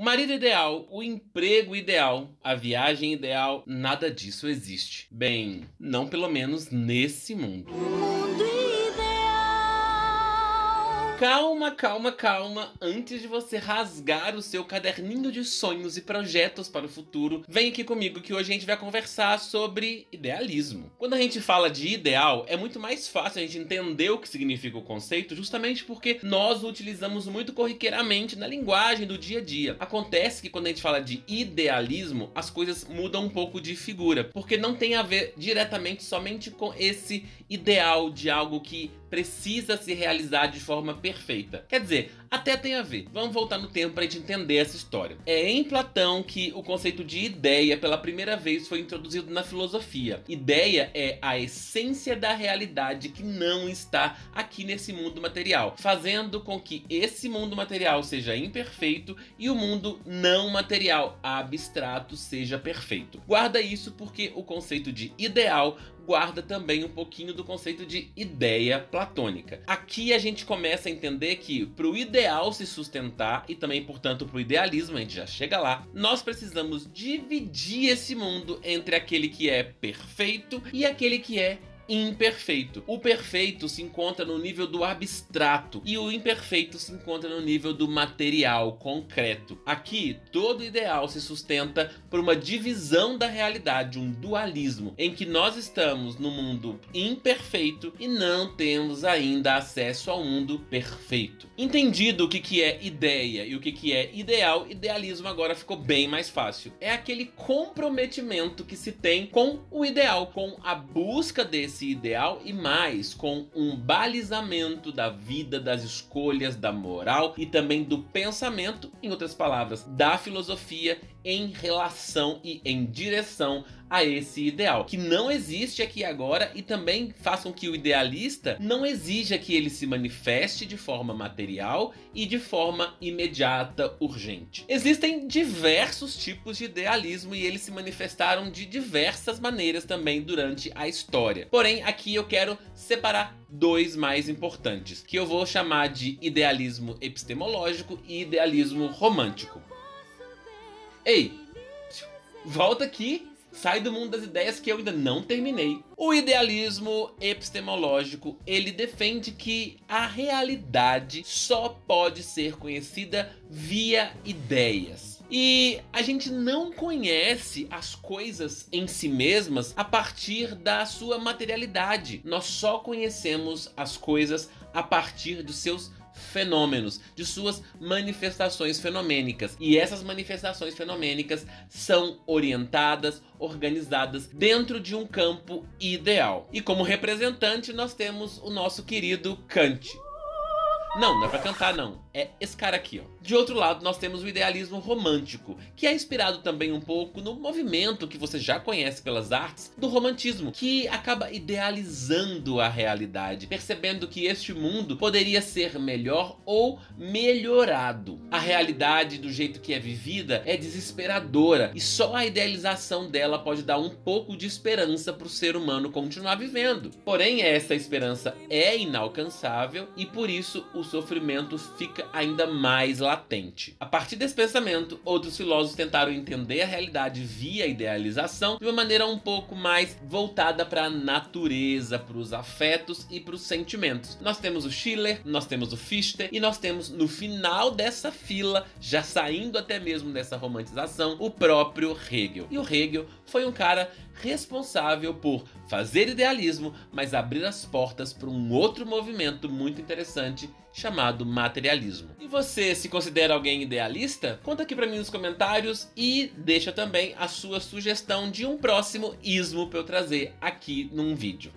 O marido ideal, o emprego ideal, a viagem ideal, nada disso existe. Bem, não pelo menos nesse mundo. Mundo. Calma, calma, calma. Antes de você rasgar o seu caderninho de sonhos e projetos para o futuro, vem aqui comigo que hoje a gente vai conversar sobre idealismo. Quando a gente fala de ideal, é muito mais fácil a gente entender o que significa o conceito, justamente porque nós o utilizamos muito corriqueiramente na linguagem do dia a dia. Acontece que quando a gente fala de idealismo, as coisas mudam um pouco de figura, porque não tem a ver diretamente somente com esse ideal de algo que precisa se realizar de forma perfeita. Quer dizer, até tem a ver. Vamos voltar no tempo para a gente entender essa história. É em Platão que o conceito de ideia pela primeira vez foi introduzido na filosofia. Ideia é a essência da realidade que não está aqui nesse mundo material, fazendo com que esse mundo material seja imperfeito e o mundo não material abstrato seja perfeito. Guarda isso porque o conceito de ideal guarda também um pouquinho do conceito de ideia platônica. Aqui a gente começa a entender que para o ideal se sustentar e também, portanto, para o idealismo, a gente já chega lá, nós precisamos dividir esse mundo entre aquele que é perfeito e aquele que é imperfeito. O perfeito se encontra no nível do abstrato e o imperfeito se encontra no nível do material concreto. Aqui, todo ideal se sustenta por uma divisão da realidade, um dualismo, em que nós estamos no mundo imperfeito e não temos ainda acesso ao mundo perfeito. Entendido o que, que é ideia e o que, que é ideal, idealismo agora ficou bem mais fácil. É aquele comprometimento que se tem com o ideal, com a busca desse ideal e mais, com um balizamento da vida, das escolhas, da moral e também do pensamento, em outras palavras, da filosofia em relação e em direção a esse ideal, que não existe aqui agora e também façam que o idealista não exija que ele se manifeste de forma material e de forma imediata, urgente. Existem diversos tipos de idealismo e eles se manifestaram de diversas maneiras também durante a história. Porém, aqui eu quero separar dois mais importantes, que eu vou chamar de idealismo epistemológico e idealismo romântico. Ei, volta aqui. Sai do mundo das ideias que eu ainda não terminei. O idealismo epistemológico, ele defende que a realidade só pode ser conhecida via ideias. E a gente não conhece as coisas em si mesmas a partir da sua materialidade. Nós só conhecemos as coisas a partir dos seus fenômenos, de suas manifestações fenomênicas. E essas manifestações fenomênicas são orientadas, organizadas dentro de um campo ideal. E como representante, nós temos o nosso querido Kant. Não, não é pra cantar, não. É esse cara aqui, ó. De outro lado, nós temos o idealismo romântico, que é inspirado também um pouco no movimento que você já conhece pelas artes do romantismo, que acaba idealizando a realidade, percebendo que este mundo poderia ser melhor ou melhorado. A realidade, do jeito que é vivida, é desesperadora e só a idealização dela pode dar um pouco de esperança para o ser humano continuar vivendo. Porém, essa esperança é inalcançável e por isso o sofrimento fica ainda mais latente. A partir desse pensamento, outros filósofos tentaram entender a realidade via idealização de uma maneira um pouco mais voltada para a natureza, para os afetos e para os sentimentos. Nós temos o Schiller, nós temos o Fichte e nós temos no final dessa fila, já saindo até mesmo dessa romantização, o próprio Hegel. E o Hegel foi um cara responsável por fazer idealismo, mas abrir as portas para um outro movimento muito interessante chamado materialismo. E você se considera alguém idealista? Conta aqui para mim nos comentários e deixa também a sua sugestão de um próximo ismo para eu trazer aqui num vídeo.